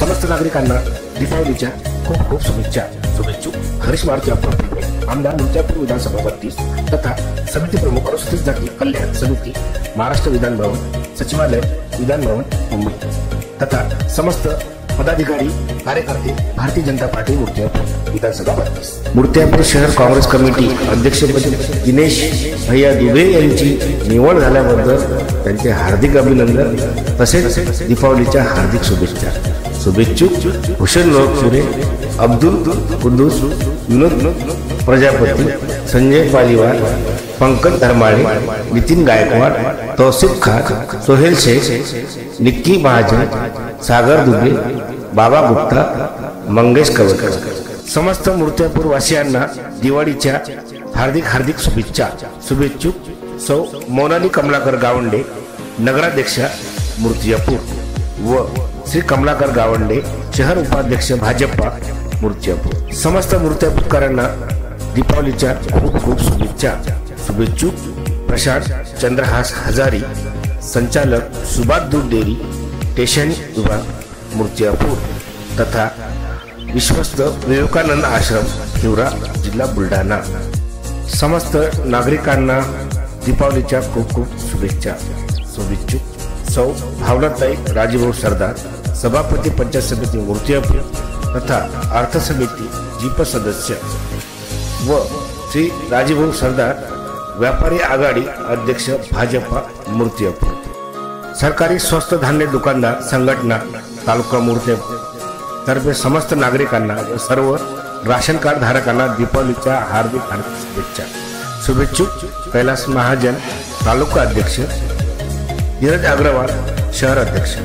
समस्त नागरिकांना दीपावलीच्या खूप खूप शुभेच्छा. शुभेच्छुक. हरीश मारुती अप्पा आमदार मुर्जापूर विधानसभा बत्तीस तथा समिती प्रमुख अनुसूचित जाती कल्याण समिती महाराष्ट्र विधान भवन सचिवालय विधान भवन मुंबई तथा समस्त पदाधिकारी कार्यकर्ते भारतीय जनता पार्टी मूर्तियापूर विधानसभा बत्तीस मूर्तियापूर शहर काँग्रेस कमिटी अध्यक्षपदी दिनेश भैया दुबे यांची निवड झाल्याबद्दल त्यांचे हार्दिक अभिनंदन तसेच दीपावलीच्या हार्दिक शुभेच्छा. शुभेच्छुक हुसेन लोकसुरे अब्दुल कुद्दूस विनोद प्रजापती संजय पालिवार पंकज धर्माळे नितीन गायकवाड तौसिफ खान सोहेल शेख निक्की महाजन सागर दुबे बाबा गुप्ता मंगेश कवकर समस्त मूर्त्यापूर वासियांना दिवाळीच्या हार्दिक हार्दिक शुभेच्छा. शुभेच्छुक सौ मोनाली कमलाकर गावंडे नगराध्यक्षा मूर्तिजापूर व श्री कमलाकर गावंडे शहर उपाध्यक्ष भाजपा मूर्तिजापूर. समस्त मूर्त्यापूरकरांना दीपावलीच्या खूप खूप शुभेच्छा. शुभेच्छुक प्रशांत चंद्रहास हजारी संचालक सुभाष दूध डेअरी स्टेशन विभाग मूर्तिजापूर तथा विश्वस्त विवेकानंद आश्रम हिवरा जिल्हा बुलढाणा. समस्त नागरिकांना दीपावलीच्या खूप खूप शुभेच्छा. शुभेच्छुक. सौ भावनाताई राजीभाऊ सरदार सभापती पंचायत समिती मूर्तियापूर तथा अर्थ समिती जीप सदस्य व श्री राजीभाऊ सरदार व्यापारी आघाडी अध्यक्ष भाजपा मूर्तियापूर. सरकारी स्वस्त धान्य दुकानदार संघटना तालुका मोर्चे. तर्फे समस्त नागरिकांना व सर्व राशन कार्ड धारकांना दीपावलीच्या हार्दिक हार्दिक शुभेच्छा. शुभेच्छुक कैलास महाजन तालुका अध्यक्ष. धीरज अग्रवाल शहर अध्यक्ष.